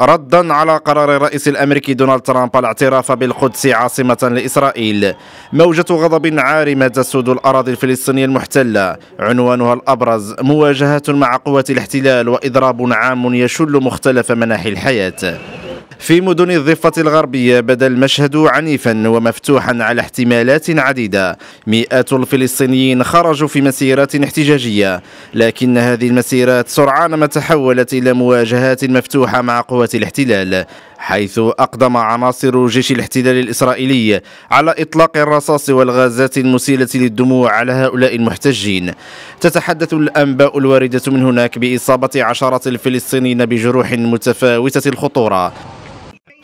ردا على قرار الرئيس الأمريكي دونالد ترامب الاعتراف بالقدس عاصمة لإسرائيل. موجة غضب عارمة تسود الأراضي الفلسطينية المحتلة. عنوانها الأبرز مواجهة مع قوات الاحتلال وإضراب عام يشل مختلف مناحي الحياة. في مدن الضفة الغربية بدا المشهد عنيفا ومفتوحا على احتمالات عديدة. مئات الفلسطينيين خرجوا في مسيرات احتجاجية لكن هذه المسيرات سرعان ما تحولت إلى مواجهات مفتوحة مع قوات الاحتلال حيث أقدم عناصر جيش الاحتلال الإسرائيلي على إطلاق الرصاص والغازات المسيلة للدموع على هؤلاء المحتجين. تتحدث الأنباء الواردة من هناك بإصابة عشرات الفلسطينيين بجروح متفاوتة الخطورة.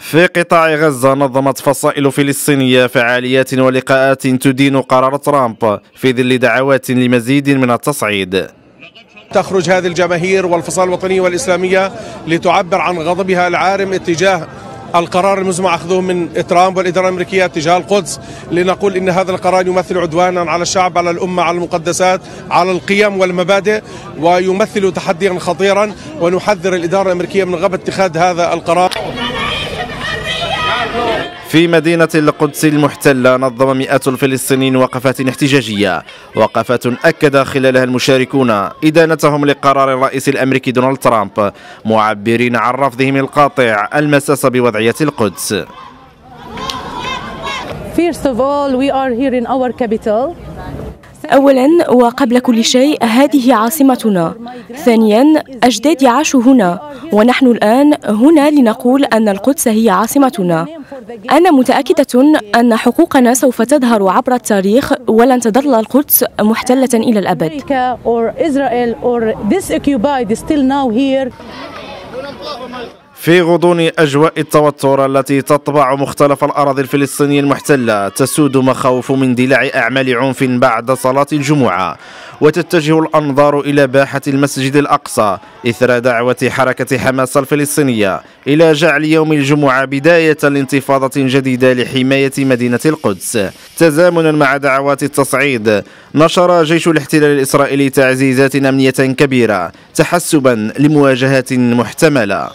في قطاع غزة نظمت فصائل فلسطينية فعاليات ولقاءات تدين قرار ترامب في ظل دعوات لمزيد من التصعيد. تخرج هذه الجماهير والفصائل الوطنية والإسلامية لتعبر عن غضبها العارم اتجاه القرار المزمع أخذه من ترامب والإدارة الأمريكية تجاه القدس. لنقول إن هذا القرار يمثل عدوانا على الشعب على الأمة على المقدسات على القيم والمبادئ ويمثل تحديا خطيرا. ونحذر الإدارة الأمريكية من غبى اتخاذ هذا القرار. في مدينة القدس المحتلة نظم مئات الفلسطينيين وقفات احتجاجية. وقفات أكد خلالها المشاركون إدانتهم لقرار الرئيس الأمريكي دونالد ترامب معبرين عن رفضهم القاطع المساس بوضعية القدس. First of all, we are here in our capital. أولا وقبل كل شيء هذه عاصمتنا. ثانيا أجدادي عاشوا هنا. ونحن الآن هنا لنقول أن القدس هي عاصمتنا. أنا متأكدة أن حقوقنا سوف تظهر عبر التاريخ ولن تظل القدس محتلة إلى الأبد. في غضون أجواء التوتر التي تطبع مختلف الأراضي الفلسطينية المحتلة تسود مخاوف من اندلاع أعمال عنف بعد صلاة الجمعة. وتتجه الأنظار إلى باحة المسجد الأقصى إثر دعوة حركة حماس الفلسطينية إلى جعل يوم الجمعة بداية لانتفاضة جديدة لحماية مدينة القدس. تزامنا مع دعوات التصعيد نشر جيش الاحتلال الإسرائيلي تعزيزات أمنية كبيرة تحسبا لمواجهات محتملة.